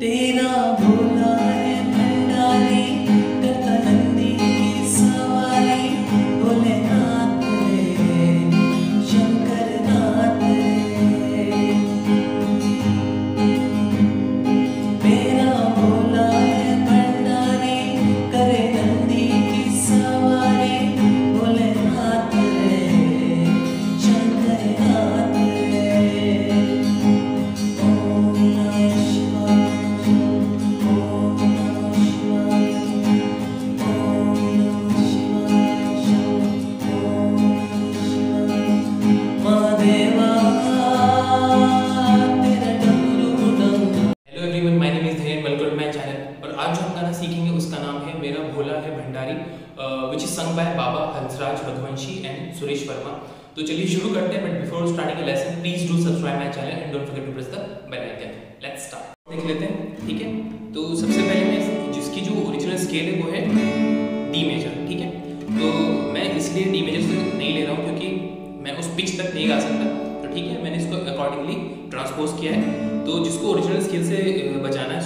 तेरा भोला है मेरा भोला है Bhandari which is sung by Baba Hansraj Raghuwanshi and Suresh Verma तो चलिए शुरू करते हैं but before starting lesson please do subscribe my channel and don't forget to press the bell icon let's start देख लेते हैं, ठीक है? तो सबसे पहले मैं जिसकी जो ओरिजिनल स्केल है, वो है डी मेजर ठीक है? तो मैं इसलिए डी मेजर से नहीं ले रहा हूँ, क्योंकि मैं उस पिच तक नहीं गा सकता। तो ठीक है, मैंने इसको अकॉर्डिंगली ट्रांसपोज किया है। तो जिसको ओरिजिनल स्केल से बजाना है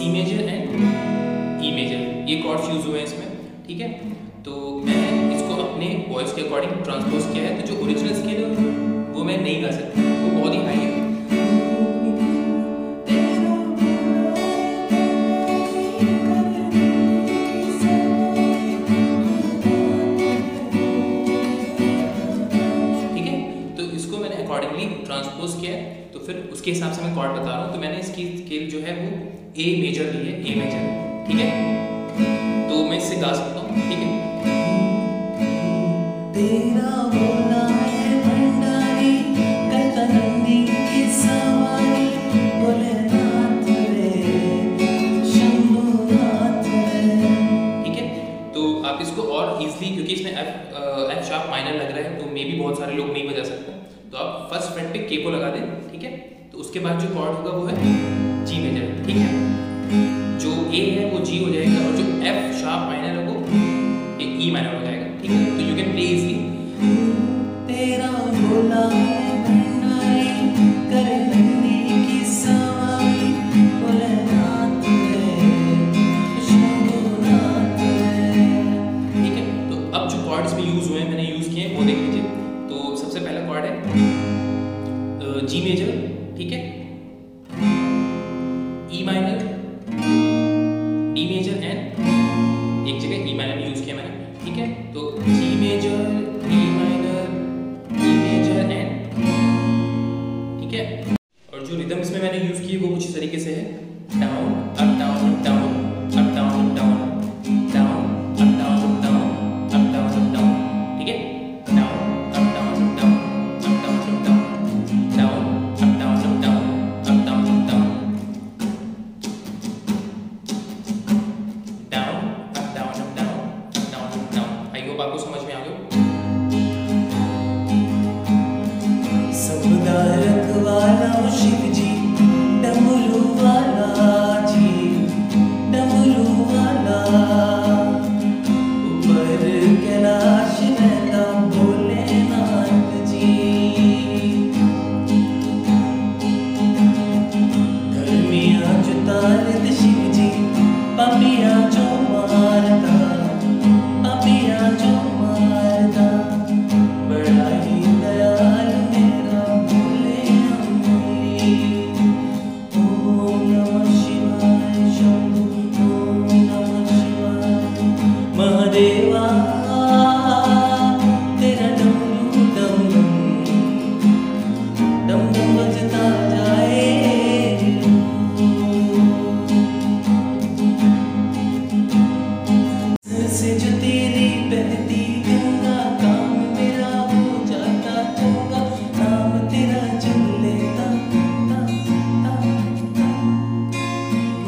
C major and E major ये कॉर्ड्स यूज़ हुए हैं इसमें, ठीक है? तो मैं इसको अपने वॉइस के अकॉर्डिंग ट्रांसपोज किया है तो जो ओरिजिनल स्केल है, वो मैं नहीं गा सकता। फिर उसके हिसाब से मैं कॉर्ड बता रहा हूँ। तो मैंने इसकी स्केल जो है वो ए मेजर ली है ए मेजर ठीक है? तो मैं इससे गा सकता हूँ ठीक है? तेरा भंडारी की सवारी। तो आप इसको और इजीली क्योंकि इसमें एफ़ एफ़ शार्प माइनर लग रहा है तो मे भी बहुत सारे लोग नहीं बजा सकते। तो आप फ़र्स्ट फ्रेट पे के को लगा दें ठीक है? तो उसके बाद जो कॉर्ड होगा वो है जी मेजर ठीक है? जो ए है वो जी हो जाएगा और जो एफ़ शार्प माइनर है वो ई माइनर हो जाएगा ठीक है? तो यू कैन प्ले इजली तेरा भोला है तो अब जो कॉर्ड्स में यूज़ हुए हैं मैंने यूज़ किए हैं वो देख लीजिए। सबसे पहला कॉर्ड है जी मेजर ठीक है? E minor D major and एक जगह ई माइनर यूज़ किया मैंने, ठीक है? तो G major E minor major and ठीक है? और जो रिदम इसमें मैंने यूज़ की वो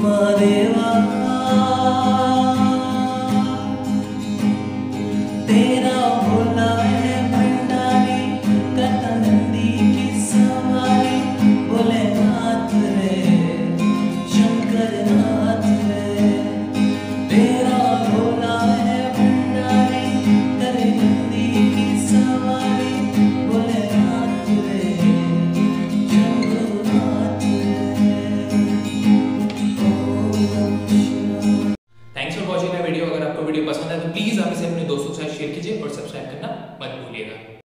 Maria.